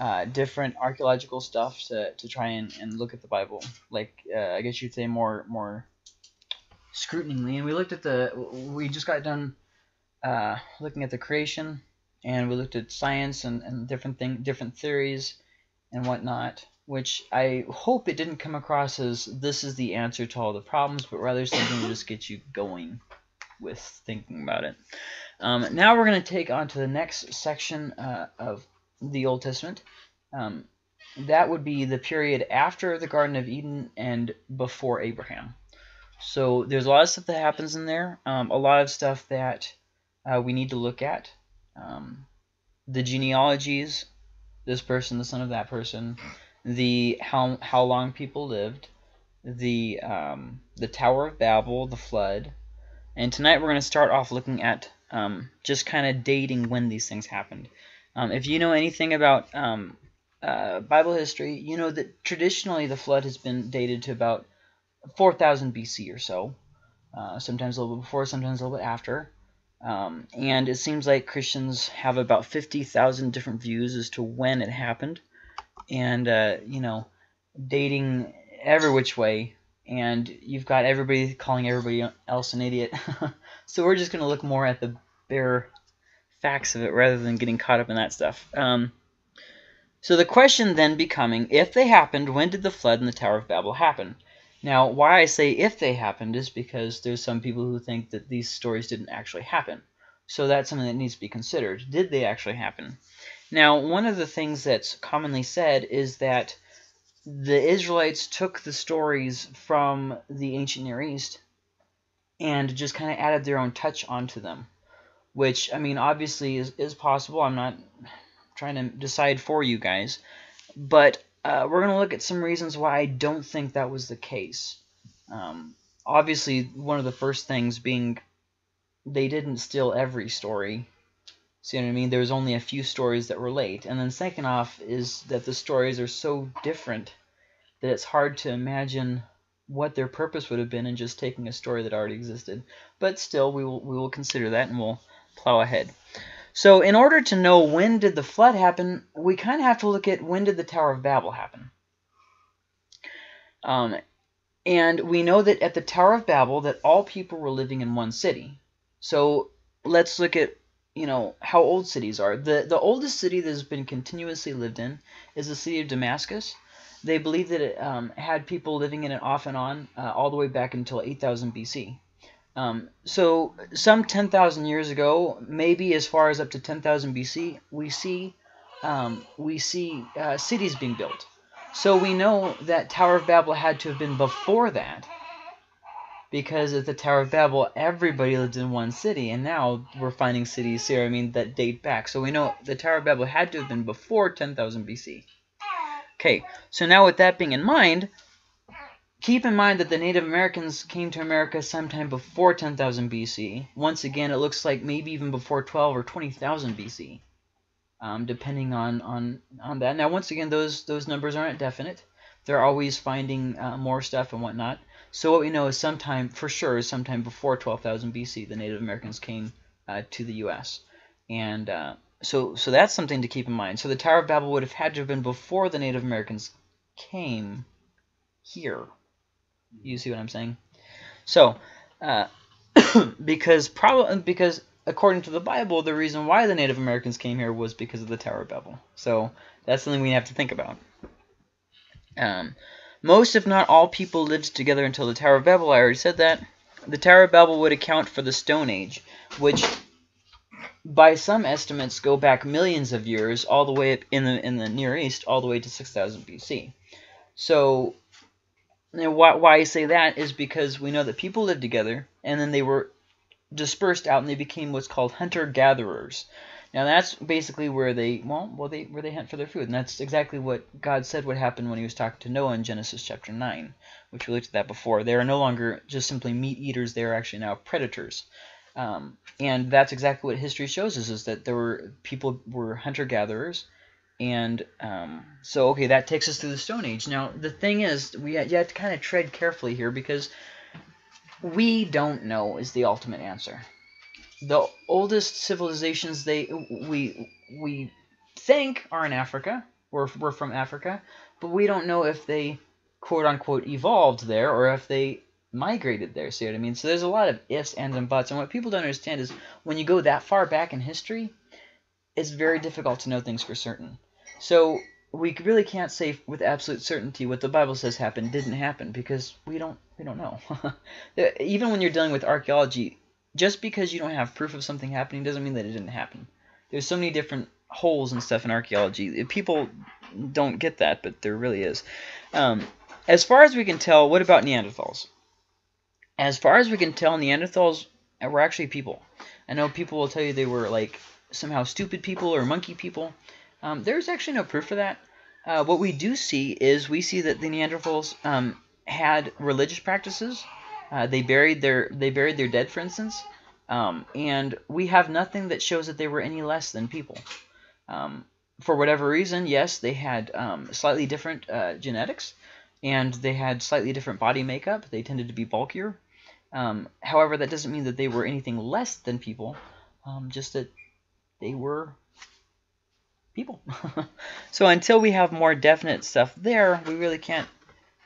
uh, different archaeological stuff to, to try and, and look at the Bible. Like uh, I guess you'd say more more scrutiningly. And we looked at the we just got done uh, looking at the creation, and we looked at science and, and different thing different theories and whatnot. Which I hope it didn't come across as this is the answer to all the problems, but rather something to just get you going with thinking about it. Um, now we're going to take on to the next section uh, of the Old Testament. Um, that would be the period after the Garden of Eden and before Abraham. So there's a lot of stuff that happens in there, um, a lot of stuff that uh, we need to look at. Um, the genealogies, this person, the son of that person, the how how long people lived, the um, the Tower of Babel, the flood, and tonight we're going to start off looking at um, just kind of dating when these things happened. Um, if you know anything about um, uh, Bible history, you know that traditionally the flood has been dated to about 4000 BC or so, uh, sometimes a little bit before, sometimes a little bit after. Um, and it seems like Christians have about 50,000 different views as to when it happened, and uh, you know, dating every which way. And you've got everybody calling everybody else an idiot. so we're just going to look more at the bare facts of it rather than getting caught up in that stuff. Um, so the question then becoming, if they happened, when did the flood and the Tower of Babel happen? Now, why I say if they happened is because there's some people who think that these stories didn't actually happen. So that's something that needs to be considered. Did they actually happen? Now, one of the things that's commonly said is that the Israelites took the stories from the ancient Near East and just kind of added their own touch onto them which I mean obviously is, is possible. I'm not trying to decide for you guys, but uh, we're going to look at some reasons why I don't think that was the case. Um, obviously, one of the first things being they didn't steal every story. See what I mean? There was only a few stories that relate. And then second off is that the stories are so different that it's hard to imagine what their purpose would have been in just taking a story that already existed. But still, we will we will consider that and we'll plow ahead. So in order to know when did the flood happen, we kind of have to look at when did the Tower of Babel happen. Um, and we know that at the Tower of Babel that all people were living in one city. So let's look at you know how old cities are. The the oldest city that has been continuously lived in is the city of Damascus. They believe that it um, had people living in it off and on uh, all the way back until 8000 BC. Um, so some 10,000 years ago, maybe as far as up to 10,000 BC, we see um, we see uh, cities being built. So we know that Tower of Babel had to have been before that, because at the Tower of Babel, everybody lived in one city, and now we're finding cities here. I mean that date back. So we know the Tower of Babel had to have been before 10,000 BC. Okay, so now with that being in mind, Keep in mind that the Native Americans came to America sometime before 10,000 BC. Once again, it looks like maybe even before 12 or 20,000 BC, um, depending on, on, on that. Now, once again, those, those numbers aren't definite. They're always finding uh, more stuff and whatnot. So what we know is sometime, for sure, is sometime before 12,000 BC, the Native Americans came uh, to the U.S. And uh, so, so that's something to keep in mind. So the Tower of Babel would have had to have been before the Native Americans came here. You see what I'm saying? So, uh, because probably because according to the Bible, the reason why the Native Americans came here was because of the Tower of Babel. So that's something we have to think about. Um, most, if not all, people lived together until the Tower of Babel. I already said that. The Tower of Babel would account for the Stone Age, which, by some estimates, go back millions of years, all the way up in the in the Near East, all the way to 6000 BC. So and why, why I say that is because we know that people lived together, and then they were dispersed out, and they became what's called hunter-gatherers. Now that's basically where they well, well they where they hunt for their food, and that's exactly what God said would happen when He was talking to Noah in Genesis chapter nine, which we looked at that before. They are no longer just simply meat eaters; they are actually now predators, um, and that's exactly what history shows us: is that there were people were hunter gatherers, and um, so, okay, that takes us through the Stone Age. Now, the thing is, we you have to kind of tread carefully here because we don't know is the ultimate answer. The oldest civilizations they we we think are in Africa. or we're from Africa, but we don't know if they quote unquote evolved there or if they migrated there. See what I mean? So there's a lot of ifs, ands, and buts. And what people don't understand is when you go that far back in history, it's very difficult to know things for certain. So we really can't say with absolute certainty what the Bible says happened didn't happen because we don't we don't know. Even when you're dealing with archaeology, just because you don't have proof of something happening doesn't mean that it didn't happen. There's so many different holes and stuff in archaeology. People don't get that, but there really is. Um, as far as we can tell, what about Neanderthals? As far as we can tell, Neanderthals were actually people. I know people will tell you they were like somehow stupid people or monkey people. Um, there's actually no proof for that. Uh, what we do see is we see that the Neanderthals um, had religious practices. Uh, they buried their they buried their dead, for instance, um, and we have nothing that shows that they were any less than people. Um, for whatever reason, yes, they had um, slightly different uh, genetics, and they had slightly different body makeup. They tended to be bulkier. Um, however, that doesn't mean that they were anything less than people, just that they were people. so until we have more definite stuff there, we really can't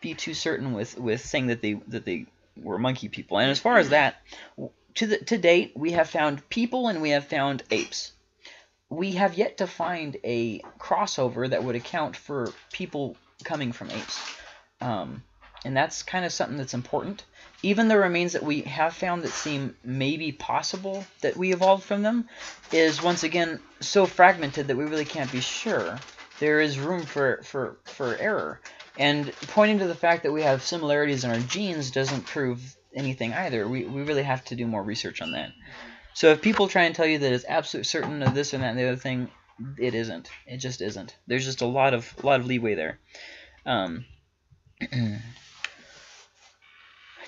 be too certain with with saying that they that they were monkey people. And as far as that, to the to date, we have found people and we have found apes. We have yet to find a crossover that would account for people coming from apes. Um, and that's kind of something that's important even the remains that we have found that seem maybe possible that we evolved from them is once again so fragmented that we really can't be sure. There is room for, for, for error. And pointing to the fact that we have similarities in our genes doesn't prove anything either. We, we really have to do more research on that. So if people try and tell you that it's absolute certain of this and that and the other thing, it isn't. It just isn't. There's just a lot of lot of leeway there. Um,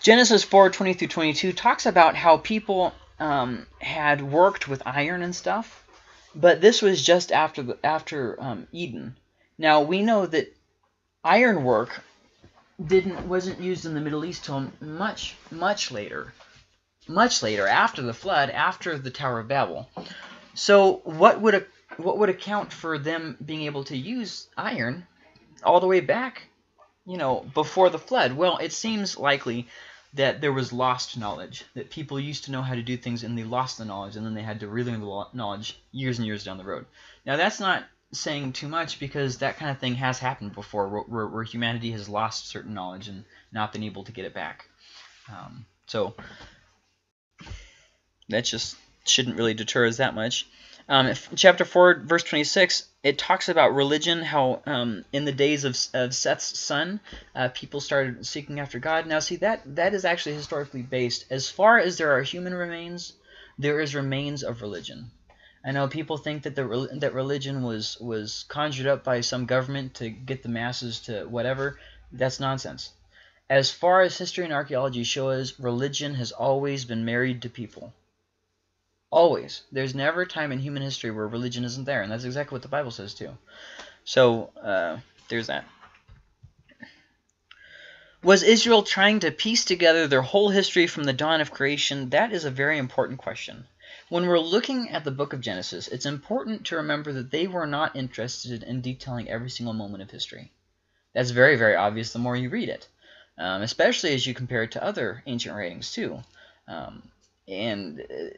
Genesis 4, 20 through 22 talks about how people um, had worked with iron and stuff, but this was just after the, after um, Eden. Now we know that iron work didn't wasn't used in the Middle East till much much later, much later after the flood, after the Tower of Babel. So what would what would account for them being able to use iron all the way back, you know, before the flood? Well, it seems likely that there was lost knowledge, that people used to know how to do things and they lost the knowledge, and then they had to relearn the knowledge years and years down the road. Now, that's not saying too much because that kind of thing has happened before, where, where humanity has lost certain knowledge and not been able to get it back. Um, so that just shouldn't really deter us that much. Um, chapter 4, verse 26, it talks about religion, how um, in the days of, of Seth's son, uh, people started seeking after God. Now, see, that that is actually historically based. As far as there are human remains, there is remains of religion. I know people think that the that religion was was conjured up by some government to get the masses to whatever. That's nonsense. As far as history and archaeology show us, religion has always been married to people. Always. There's never a time in human history where religion isn't there, and that's exactly what the Bible says too. So, uh, there's that. Was Israel trying to piece together their whole history from the dawn of creation? That is a very important question. When we're looking at the book of Genesis, it's important to remember that they were not interested in detailing every single moment of history. That's very, very obvious the more you read it, um, especially as you compare it to other ancient writings too. Um, and uh,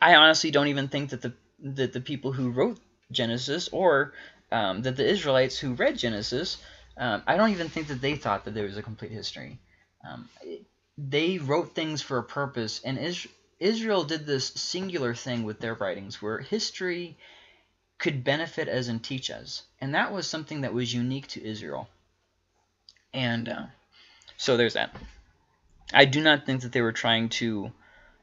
I honestly don't even think that the that the people who wrote Genesis or um, that the Israelites who read Genesis, um, I don't even think that they thought that there was a complete history. Um, they wrote things for a purpose, and Is Israel did this singular thing with their writings, where history could benefit us and teach us, and that was something that was unique to Israel. And uh, so there's that. I do not think that they were trying to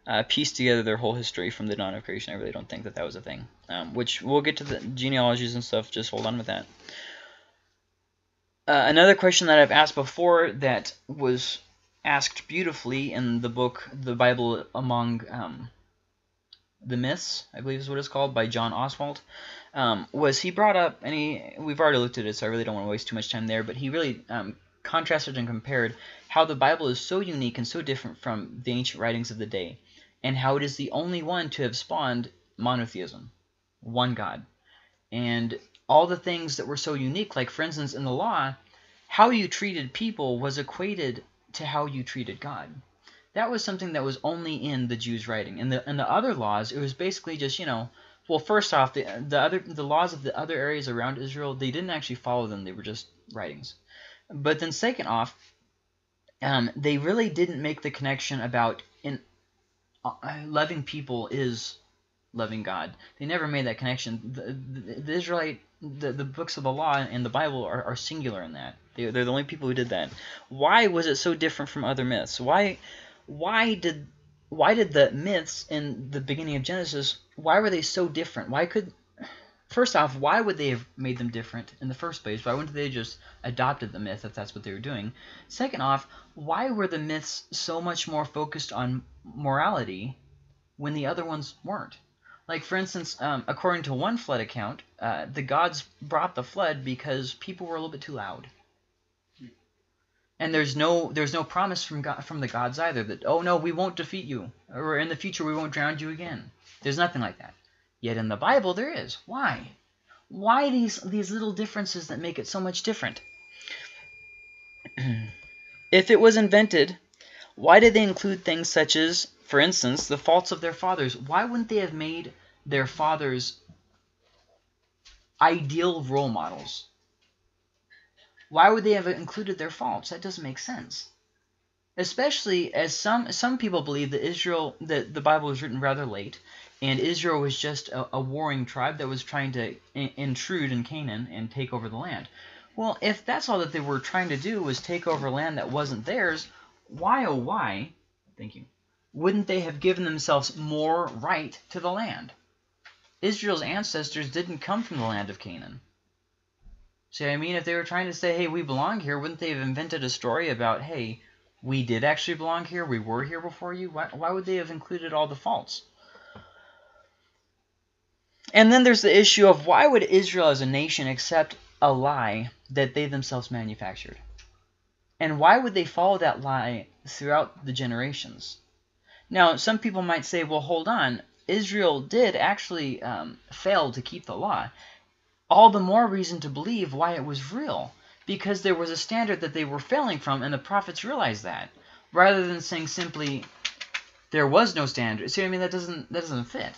uh, piece together their whole history from the dawn of creation. I really don't think that that was a thing. Um, which we'll get to the genealogies and stuff. Just hold on with that. Uh, another question that I've asked before that was asked beautifully in the book The Bible Among um, the Myths, I believe is what it's called, by John Oswalt, um, was he brought up, and he, we've already looked at it, so I really don't want to waste too much time there, but he really um, contrasted and compared how the Bible is so unique and so different from the ancient writings of the day and how it is the only one to have spawned monotheism, one God. And all the things that were so unique, like for instance in the law, how you treated people was equated to how you treated God. That was something that was only in the Jews' writing. In the in the other laws, it was basically just you know, well, first off, the the other the laws of the other areas around Israel, they didn't actually follow them; they were just writings. But then second off, um, they really didn't make the connection about in Uh, loving people is loving God. They never made that connection. The, the, the Israelite, the, the books of the law and the Bible are, are singular in that. They, they're the only people who did that. Why was it so different from other myths? Why, why did, why did the myths in the beginning of Genesis? Why were they so different? Why could, first off, why would they have made them different in the first place? Why wouldn't they just adopted the myth if that's what they were doing? Second off, why were the myths so much more focused on morality when the other ones weren't? Like, for instance, um, according to one flood account, uh, the gods brought the flood because people were a little bit too loud. And there's no there's no promise from God, from the gods either that oh no we won't defeat you or in the future we won't drown you again. There's nothing like that. Yet in the Bible there is. Why? Why these these little differences that make it so much different? if it was invented, why did they include things such as, for instance, the faults of their fathers? Why wouldn't they have made their fathers ideal role models? Why would they have included their faults? That doesn't make sense. Especially as some some people believe that Israel that the Bible was written rather late, and Israel was just a, a warring tribe that was trying to in, intrude in Canaan and take over the land. Well, if that's all that they were trying to do was take over land that wasn't theirs, why oh why, thank you, wouldn't they have given themselves more right to the land? Israel's ancestors didn't come from the land of Canaan. See I mean? If they were trying to say, hey, we belong here, wouldn't they have invented a story about, hey, we did actually belong here, we were here before you? Why, why would they have included all the faults? And then there's the issue of why would Israel as a nation accept a lie that they themselves manufactured? And why would they follow that lie throughout the generations? Now, some people might say, well, hold on. Israel did actually um, fail to keep the law all the more reason to believe why it was real, because there was a standard that they were failing from, and the prophets realized that, rather than saying simply there was no standard. See, what I mean that doesn't that doesn't fit.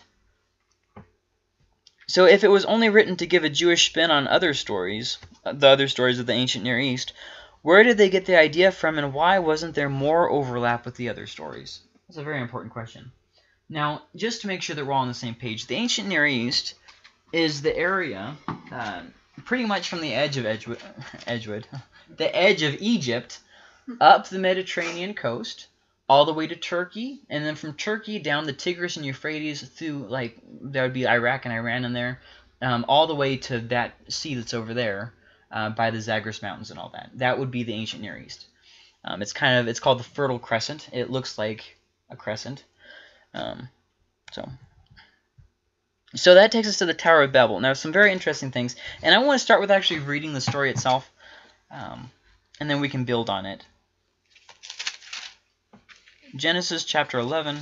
So if it was only written to give a Jewish spin on other stories, the other stories of the ancient Near East, where did they get the idea from, and why wasn't there more overlap with the other stories? That's a very important question. Now, just to make sure that we're all on the same page, the ancient Near East is the area uh, pretty much from the edge of Edgewood, Edgewood, the edge of Egypt up the Mediterranean coast all the way to Turkey, and then from Turkey down the Tigris and Euphrates through, like, there would be Iraq and Iran in there, um, all the way to that sea that's over there uh, by the Zagros Mountains and all that. That would be the ancient Near East. Um, it's kind of, it's called the Fertile Crescent. It looks like a crescent. Um, so so that takes us to the Tower of Babel. Now, some very interesting things. And I want to start with actually reading the story itself, um, and then we can build on it. Genesis chapter 11.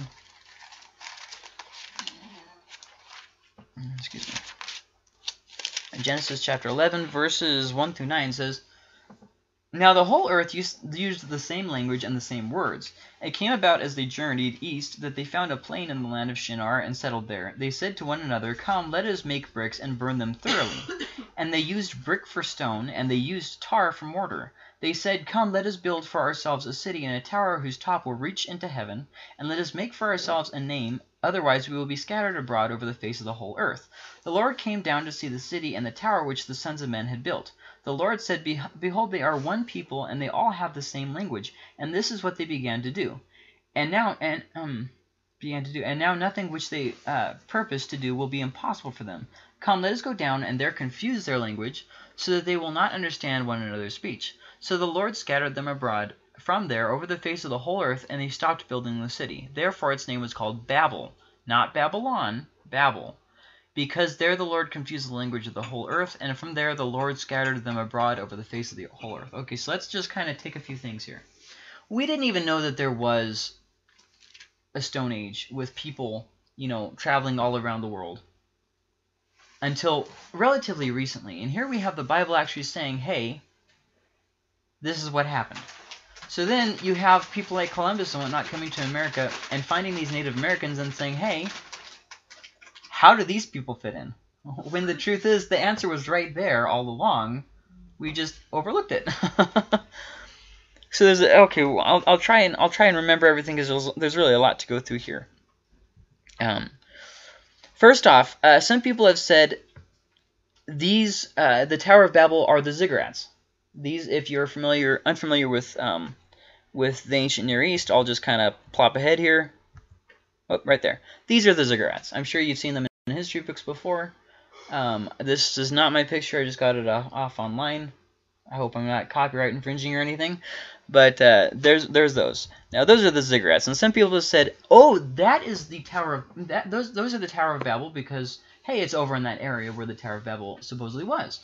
Excuse me. Genesis chapter 11, verses 1 through 9 says, now the whole earth used, used the same language and the same words. It came about as they journeyed east that they found a plain in the land of Shinar and settled there. They said to one another, Come, let us make bricks and burn them thoroughly. and they used brick for stone, and they used tar for mortar. They said, Come, let us build for ourselves a city and a tower whose top will reach into heaven, and let us make for ourselves a name, otherwise we will be scattered abroad over the face of the whole earth. The Lord came down to see the city and the tower which the sons of men had built. The Lord said, Behold, they are one people, and they all have the same language. And this is what they began to do. And now, and um, began to do. And now nothing which they uh, purpose to do will be impossible for them. Come, let us go down, and there confuse their language, so that they will not understand one another's speech. So the Lord scattered them abroad from there over the face of the whole earth, and they stopped building the city. Therefore its name was called Babel, not Babylon, Babel because there the Lord confused the language of the whole earth, and from there the Lord scattered them abroad over the face of the whole earth. Okay, so let's just kind of take a few things here. We didn't even know that there was a Stone Age with people, you know, traveling all around the world. until relatively recently. And here we have the Bible actually saying, hey, this is what happened. So then you have people like Columbus and whatnot coming to America and finding these Native Americans and saying, hey, how do these people fit in? When the truth is, the answer was right there all along. We just overlooked it. so there's okay. Well, I'll, I'll try and I'll try and remember everything because there's, there's really a lot to go through here. Um, first off, uh, some people have said these uh, the Tower of Babel are the ziggurats. These, if you're familiar unfamiliar with um, with the ancient Near East, I'll just kind of plop ahead here. Oh, right there. These are the ziggurats. I'm sure you've seen them in history books before. Um, this is not my picture. I just got it off online. I hope I'm not copyright infringing or anything. But uh, there's there's those. Now those are the ziggurats, and some people have said, "Oh, that is the Tower of that. Those those are the Tower of Babel because hey, it's over in that area where the Tower of Babel supposedly was."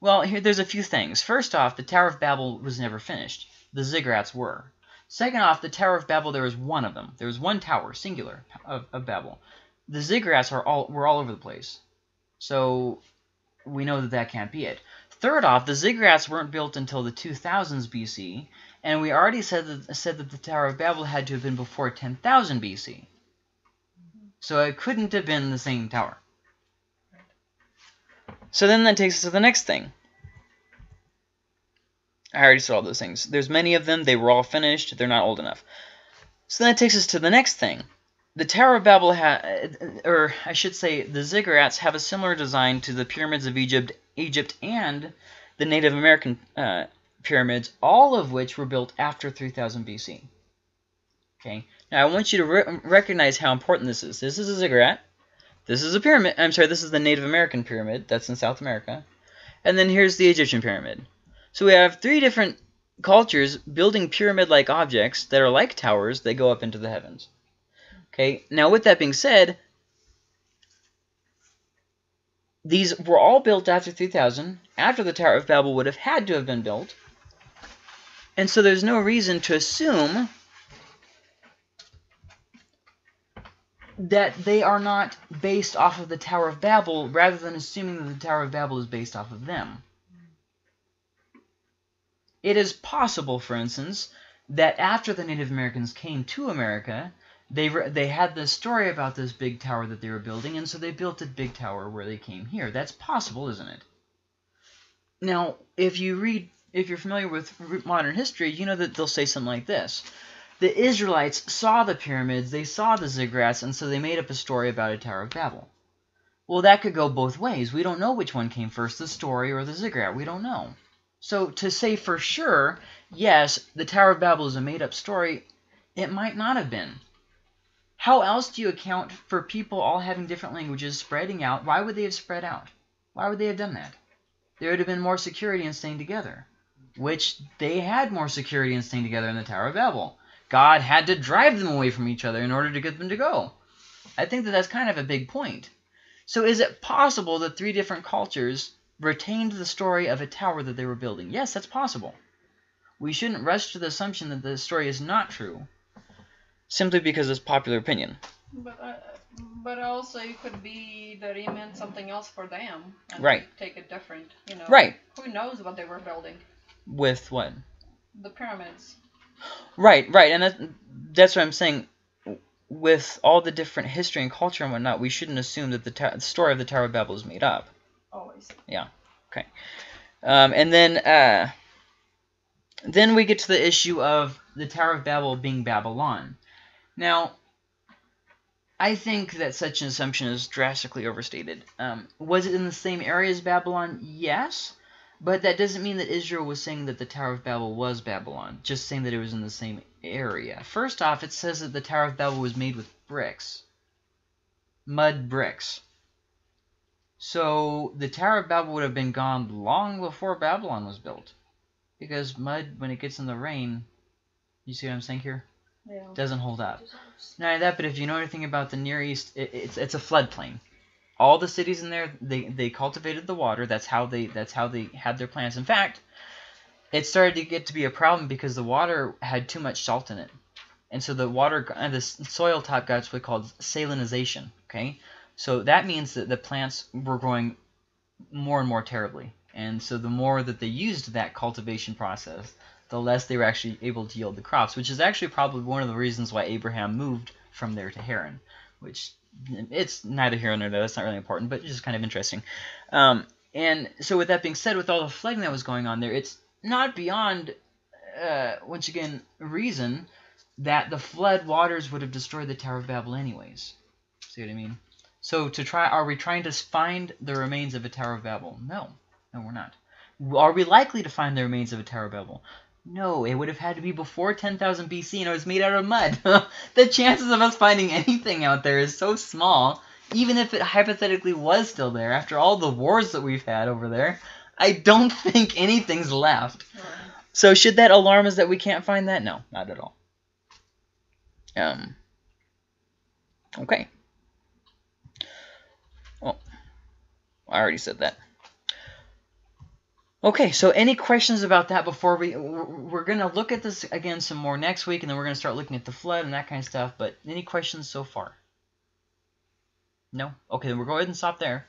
Well, here there's a few things. First off, the Tower of Babel was never finished. The ziggurats were. Second off, the Tower of Babel, there was one of them. There was one tower, singular, of, of Babel. The ziggurats are all were all over the place. So we know that that can't be it. Third off, the ziggurats weren't built until the 2000s BC, and we already said that, said that the Tower of Babel had to have been before 10,000 BC. So it couldn't have been the same tower. So then that takes us to the next thing. I already said all those things. There's many of them. They were all finished. They're not old enough. So then that takes us to the next thing. The Tower of Babel, or I should say, the ziggurats have a similar design to the pyramids of Egypt, Egypt, and the Native American uh, pyramids, all of which were built after 3000 BC. Okay. Now I want you to re recognize how important this is. This is a ziggurat. This is a pyramid. I'm sorry. This is the Native American pyramid. That's in South America. And then here's the Egyptian pyramid. So we have three different cultures building pyramid-like objects that are like towers that go up into the heavens. Okay, now with that being said, these were all built after 3000, after the Tower of Babel would have had to have been built. And so there's no reason to assume that they are not based off of the Tower of Babel, rather than assuming that the Tower of Babel is based off of them. It is possible, for instance, that after the Native Americans came to America, they they had this story about this big tower that they were building, and so they built a big tower where they came here. That's possible, isn't it? Now, if you read, if you're familiar with modern history, you know that they'll say something like this. The Israelites saw the pyramids, they saw the ziggurats, and so they made up a story about a Tower of Babel. Well, that could go both ways. We don't know which one came first, the story or the ziggurat. We don't know. So to say for sure, yes, the Tower of Babel is a made-up story, it might not have been. How else do you account for people all having different languages spreading out? Why would they have spread out? Why would they have done that? There would have been more security in staying together, which they had more security in staying together in the Tower of Babel. God had to drive them away from each other in order to get them to go. I think that that's kind of a big point. So is it possible that three different cultures retained the story of a tower that they were building. Yes, that's possible. We shouldn't rush to the assumption that the story is not true simply because it's popular opinion. But uh, but also it could be that he meant something else for them. And right. Take it different, you know. Right. Who knows what they were building? With what? The pyramids. Right, right, and that, that's what I'm saying. With all the different history and culture and whatnot, we shouldn't assume that the, the story of the Tower of Babel is made up. Always. Yeah. Okay. Um, and then uh, then we get to the issue of the Tower of Babel being Babylon. Now, I think that such an assumption is drastically overstated. Um, was it in the same area as Babylon? Yes. But that doesn't mean that Israel was saying that the Tower of Babel was Babylon, just saying that it was in the same area. First off, it says that the Tower of Babel was made with bricks. Mud bricks. So the Tower of Babel would have been gone long before Babylon was built. Because mud, when it gets in the rain, you see what I'm saying here? Yeah. Doesn't hold up. Not only that, but if you know anything about the Near East, it, it's it's a floodplain. All the cities in there, they, they cultivated the water. That's how they that's how they had their plants. In fact, it started to get to be a problem because the water had too much salt in it, and so the water and the soil top got what's called salinization. Okay, so that means that the plants were growing more and more terribly. And so the more that they used that cultivation process, the less they were actually able to yield the crops, which is actually probably one of the reasons why Abraham moved from there to Haran, which it's neither here nor there. That's not really important, but just kind of interesting. Um, and so with that being said, with all the flooding that was going on there, it's not beyond, uh, once again, reason that the flood waters would have destroyed the Tower of Babel anyways. See what I mean? So to try, are we trying to find the remains of a Tower of Babel? No, no, we're not. Are we likely to find the remains of a Tower of Babel? No, it would have had to be before 10,000 BC and it was made out of mud. the chances of us finding anything out there is so small, even if it hypothetically was still there, after all the wars that we've had over there, I don't think anything's left. So should that alarm us that we can't find that? No, not at all. Um. Okay. Well, I already said that. Okay, so any questions about that before we we're we're gonna look at this again some more next week, and then we're gonna start looking at the flood and that kind of stuff. But any questions so far? No. Okay, then we'll go ahead and stop there,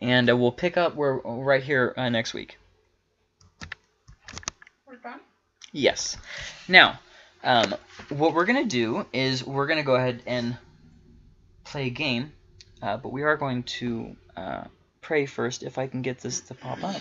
and uh, we'll pick up where right here uh, next week. We're done. Yes. Now, um, what we're going to do is we're going to go ahead and play a game, uh, but we are going to uh, pray first if I can get this to pop up.